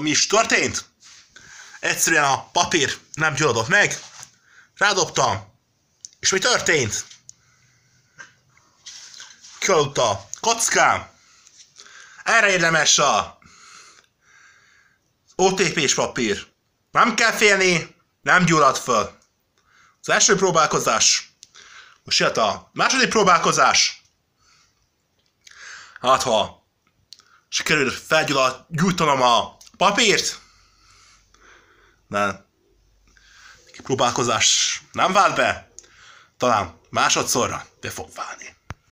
mi is történt? Egyszerűen a papír nem gyulladott meg, rádobtam, és mi történt? Kialudt a kockám, erre érdemes a OTP-s papír. Nem kell félni, nem gyullad föl. Az első próbálkozás. Most jött a második próbálkozás. Hát ha sikerül felgyújtanom a papírt, de próbálkozás nem vált be, talán másodszorra be fog válni.